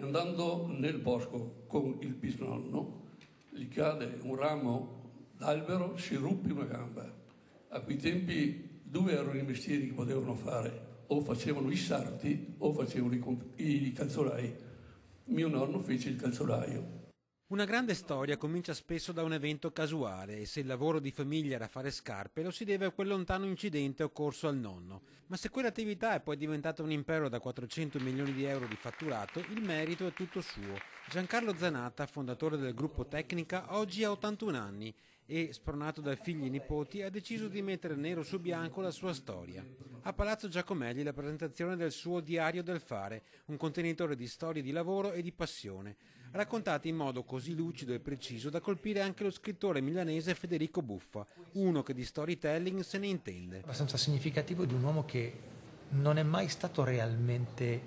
Andando nel bosco con il bisnonno, gli cade un ramo d'albero, si ruppe una gamba. A quei tempi due erano i mestieri che potevano fare, o facevano i sarti o facevano i, i calzolai. Mio nonno fece il calzolaio. Una grande storia comincia spesso da un evento casuale e se il lavoro di famiglia era fare scarpe lo si deve a quel lontano incidente occorso al nonno. Ma se quell'attività è poi diventata un impero da 400 milioni di euro di fatturato, il merito è tutto suo. Giancarlo Zanata, fondatore del gruppo Tecnica, oggi ha 81 anni e, spronato dai figli e nipoti, ha deciso di mettere nero su bianco la sua storia. A Palazzo Giacomelli la presentazione del suo Diario del Fare, un contenitore di storie di lavoro e di passione, raccontate in modo così lucido e preciso da colpire anche lo scrittore milanese Federico Buffa, uno che di storytelling se ne intende. Abbastanza significativo di un uomo che non è mai stato realmente,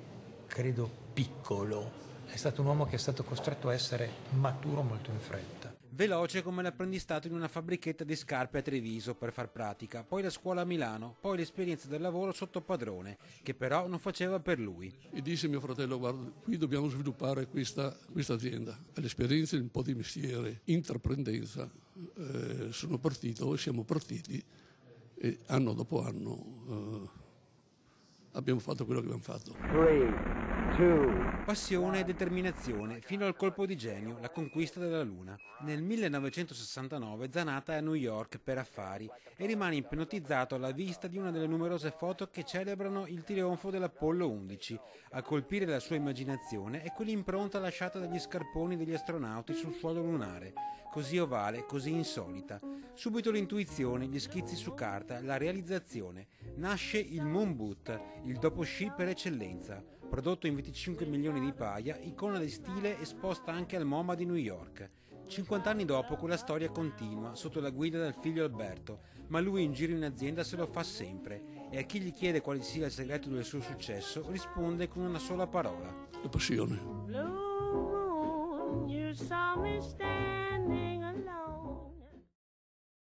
credo, piccolo. È stato un uomo che è stato costretto a essere maturo molto in fretta veloce come l'apprendistato in una fabbrichetta di scarpe a Treviso per far pratica, poi la scuola a Milano, poi l'esperienza del lavoro sotto padrone, che però non faceva per lui. E disse mio fratello, guarda, qui dobbiamo sviluppare questa, questa azienda. L'esperienza, un po' di mestiere, intraprendenza, eh, sono partito e siamo partiti e anno dopo anno eh, abbiamo fatto quello che abbiamo fatto. Three. Passione e determinazione fino al colpo di genio, la conquista della Luna. Nel 1969 Zanata è a New York per affari e rimane ipnotizzato alla vista di una delle numerose foto che celebrano il trionfo dell'Apollo 11. A colpire la sua immaginazione è quell'impronta lasciata dagli scarponi degli astronauti sul suolo lunare, così ovale, così insolita. Subito l'intuizione, gli schizzi su carta, la realizzazione. Nasce il Moon Boot, il dopo sci per eccellenza, prodotto in 25 milioni di paia, icona di stile esposta anche al MoMA di New York. 50 anni dopo quella storia continua, sotto la guida del figlio Alberto, ma lui in giro in azienda se lo fa sempre e a chi gli chiede quale sia il segreto del suo successo risponde con una sola parola. La passione.